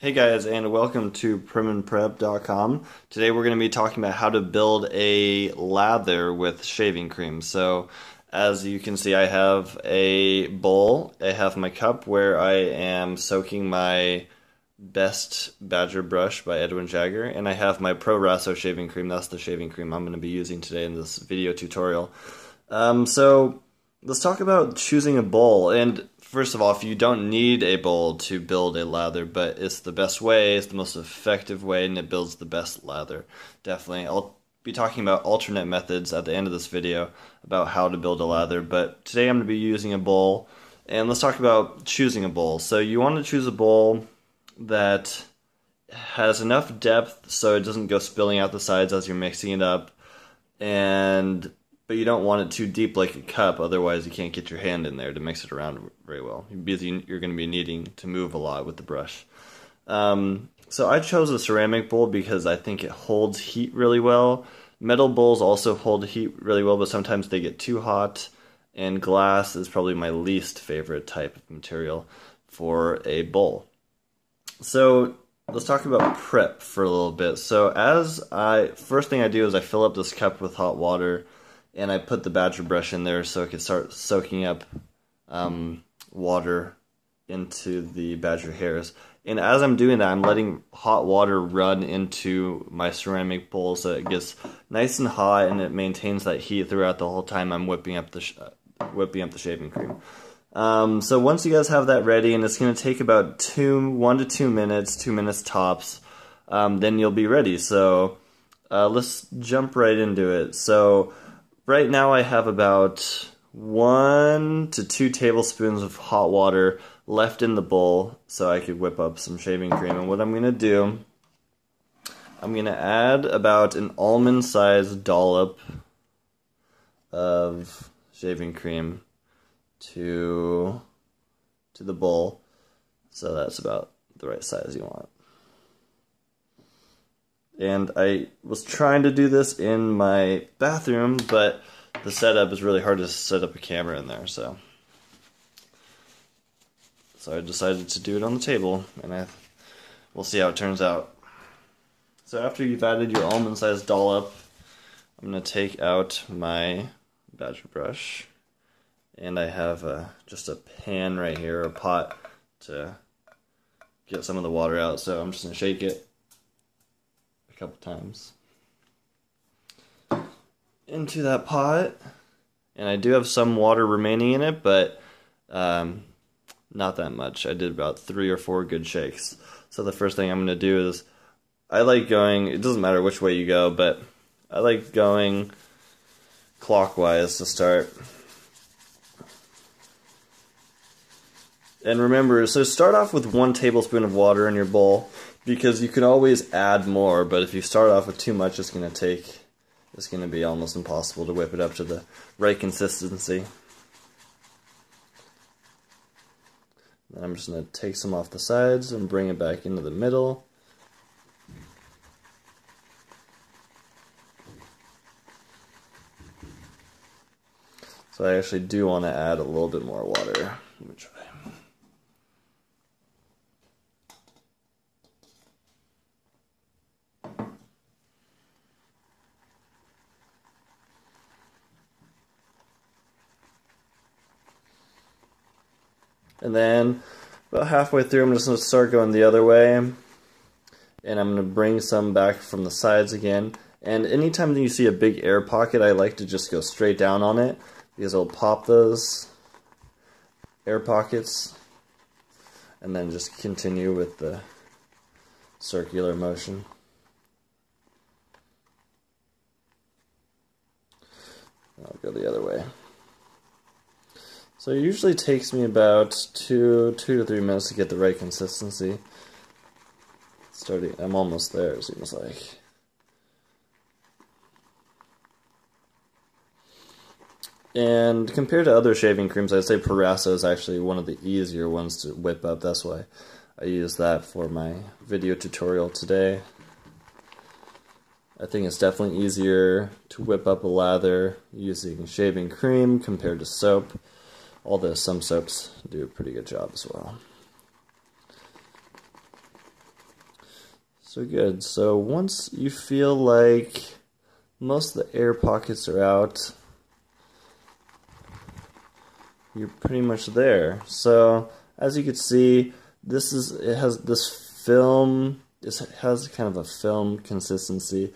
Hey guys, and welcome to primandprep.com. Today we're going to be talking about how to build a lather with shaving cream. So, as you can see, I have a bowl, I have my cup where I am soaking my Best Badger Brush by Edwin Jagger, and I have my Proraso shaving cream. That's the shaving cream I'm going to be using today in this video tutorial. Um, so, let's talk about choosing a bowl. And first of all, if you don't need a bowl to build a lather, but it's the best way, it's the most effective way, and it builds the best lather. Definitely. I'll be talking about alternate methods at the end of this video about how to build a lather, but today I'm going to be using a bowl. And let's talk about choosing a bowl. So you want to choose a bowl that has enough depth so it doesn't go spilling out the sides as you're mixing it up and but you don't want it too deep like a cup, otherwise you can't get your hand in there to mix it around very well. Because you're going to be needing to move a lot with the brush. Um, so I chose a ceramic bowl because I think it holds heat really well. Metal bowls also hold heat really well, but sometimes they get too hot. And glass is probably my least favorite type of material for a bowl. So let's talk about prep for a little bit. So as I, first thing I do is I fill up this cup with hot water and I put the badger brush in there so it could start soaking up um, water into the badger hairs. And as I'm doing that, I'm letting hot water run into my ceramic bowl so it gets nice and hot and it maintains that heat throughout the whole time I'm whipping up the uh, whipping up the shaving cream. Um, so once you guys have that ready, and it's going to take about two, one to two minutes, two minutes tops, um, then you'll be ready. So uh, let's jump right into it. So Right now I have about one to two tablespoons of hot water left in the bowl so I could whip up some shaving cream. And what I'm going to do, I'm going to add about an almond sized dollop of shaving cream to to the bowl. So that's about the right size you want. And I was trying to do this in my bathroom, but the setup is really hard to set up a camera in there, so. So I decided to do it on the table, and I, we'll see how it turns out. So after you've added your almond-sized dollop, I'm going to take out my badger brush, and I have a, just a pan right here, a pot, to get some of the water out, so I'm just going to shake it couple times into that pot. And I do have some water remaining in it, but um, not that much. I did about three or four good shakes. So the first thing I'm going to do is, I like going, it doesn't matter which way you go, but I like going clockwise to start. And remember, so start off with one tablespoon of water in your bowl because you can always add more, but if you start off with too much, it's going to take, it's going to be almost impossible to whip it up to the right consistency. I'm just going to take some off the sides and bring it back into the middle. So I actually do want to add a little bit more water. Let me try. And then about halfway through, I'm just going to start going the other way. And I'm going to bring some back from the sides again. And anytime that you see a big air pocket, I like to just go straight down on it because it'll pop those air pockets and then just continue with the circular motion. I'll go the other way. So it usually takes me about two, two to three minutes to get the right consistency. Starting, I'm almost there, it seems like. And compared to other shaving creams, I'd say Proraso is actually one of the easier ones to whip up. That's why I use that for my video tutorial today. I think it's definitely easier to whip up a lather using shaving cream compared to soap although some soaps do a pretty good job as well. So good. So once you feel like most of the air pockets are out, you're pretty much there. So as you can see, this is it has this film. This has kind of a film consistency.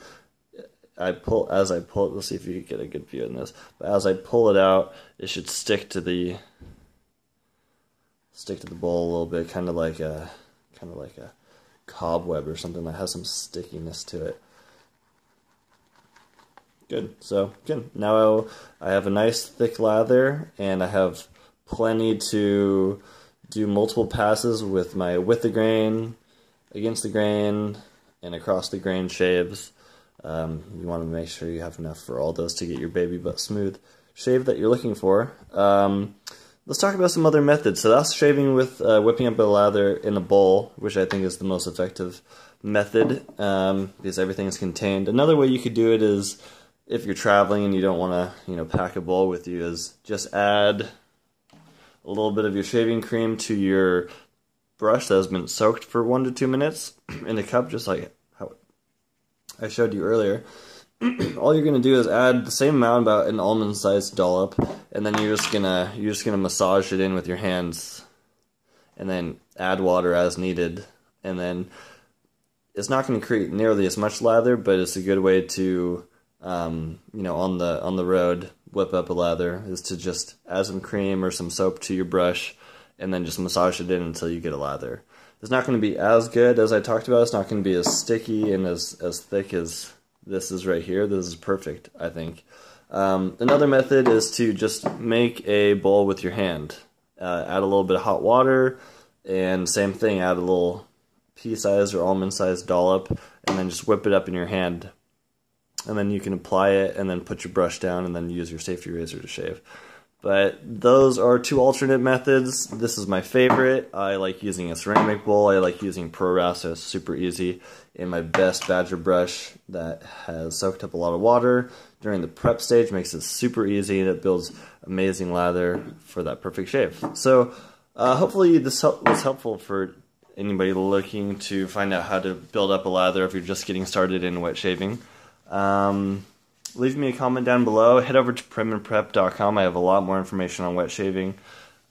I pull as I pull it. Let's see if you can get a good view in this. But as I pull it out, it should stick to the stick to the bowl a little bit, kind of like a kind of like a cobweb or something that has some stickiness to it. Good. So good. Now I have a nice thick lather, and I have plenty to do multiple passes with my with the grain, against the grain, and across the grain shaves. Um, you want to make sure you have enough for all those to get your baby butt smooth shave that you're looking for. Um, let's talk about some other methods. So that's shaving with uh, whipping up a lather in a bowl, which I think is the most effective method um, because everything is contained. Another way you could do it is if you're traveling and you don't want to, you know, pack a bowl with you, is just add a little bit of your shaving cream to your brush that has been soaked for one to two minutes in a cup, just like I showed you earlier. All you're gonna do is add the same amount, about an almond-sized dollop, and then you're just gonna you're just gonna massage it in with your hands, and then add water as needed, and then it's not going to create nearly as much lather, but it's a good way to, um, you know, on the on the road whip up a lather is to just add some cream or some soap to your brush and then just massage it in until you get a lather. It's not going to be as good as I talked about. It's not going to be as sticky and as, as thick as this is right here. This is perfect, I think. Um, another method is to just make a bowl with your hand. Uh, add a little bit of hot water, and same thing, add a little pea-sized or almond-sized dollop, and then just whip it up in your hand and then you can apply it and then put your brush down and then use your safety razor to shave. But those are two alternate methods. This is my favorite. I like using a ceramic bowl. I like using ProRaw, it's super easy. And my best Badger brush that has soaked up a lot of water during the prep stage makes it super easy and it builds amazing lather for that perfect shave. So uh, hopefully this was helpful for anybody looking to find out how to build up a lather if you're just getting started in wet shaving. Um, leave me a comment down below. Head over to primandprep.com. I have a lot more information on wet shaving.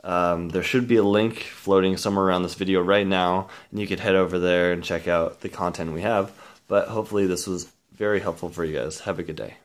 Um, there should be a link floating somewhere around this video right now, and you could head over there and check out the content we have. But hopefully, this was very helpful for you guys. Have a good day.